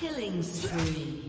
Killing spree.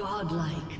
Godlike.